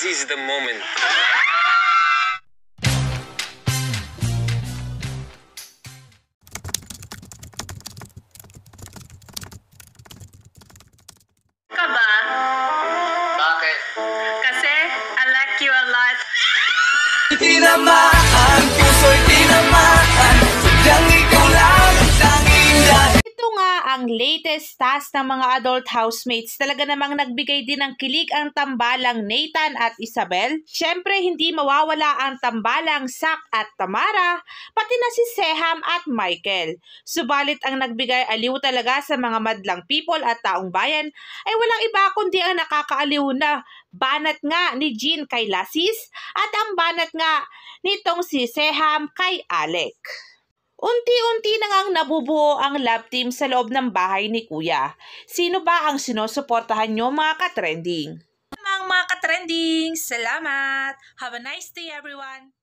This is the moment. ka ba? Bakit? Kasi I like you a lot. Ang latest task ng mga adult housemates. Talaga namang nagbigay din ng kilig ang tambalang Nathan at Isabel. Siyempre, hindi mawawala ang tambalang Sak at Tamara, pati na si Seham at Michael. Subalit ang nagbigay aliw talaga sa mga madlang people at taong bayan ay walang iba kundi ang nakakaaliw na banat nga ni Jean kay Lasis at ang banat nga nitong si Seham kay Alec. Unti-unti na ngang nabubuo ang love team sa loob ng bahay ni Kuya. Sino ba ang sinusuportahan nyo mga ka-trending? Mga mga ka-trending, salamat! Have a nice day everyone!